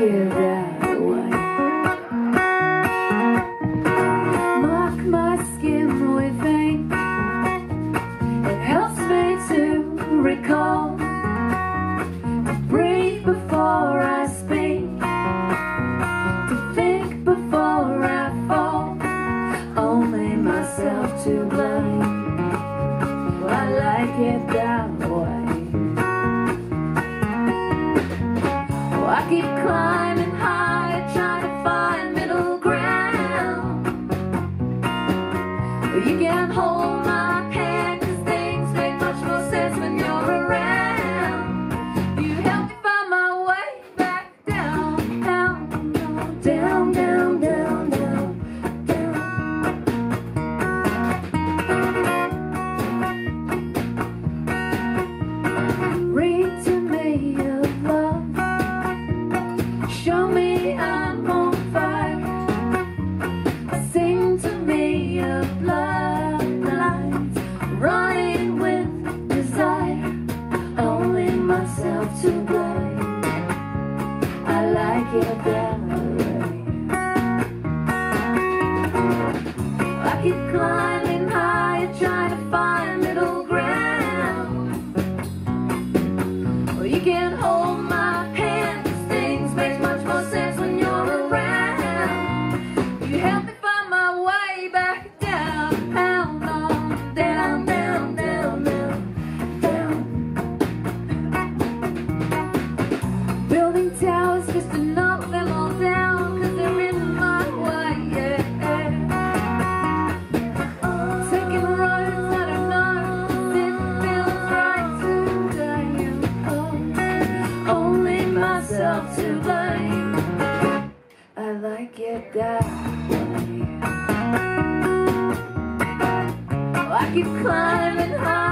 it that way. Mark my skin with ink. It helps me to recall. To breathe before I speak. To think before I fall. Only myself to blame. I like it that way. Keep climbing high, trying to find middle ground. You can't Show me Towers just to knock them all down, 'cause they're in my way, yeah. Taking roads I don't know, 'cause it feels right today. Only myself to blame. I like it that way. I keep climbing high.